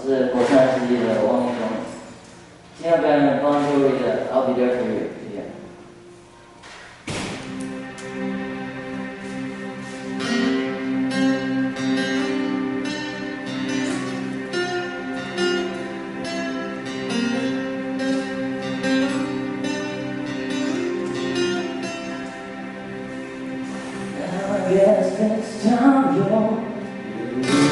是国川世纪的王英雄，今天表演方各位的奥迪的音乐，谢谢。I guess next time you'll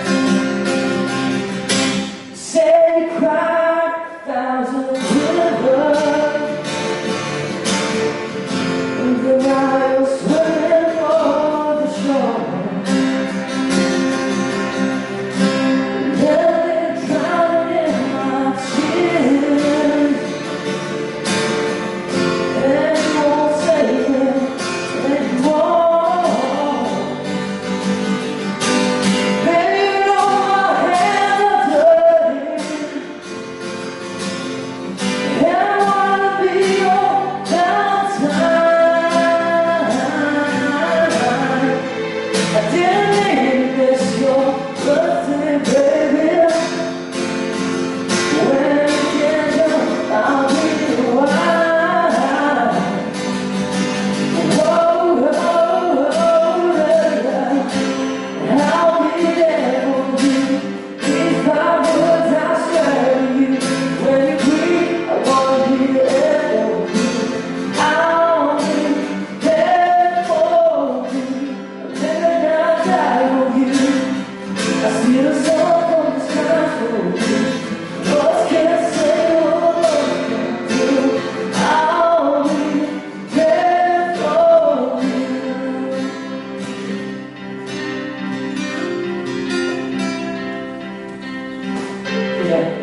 Grazie.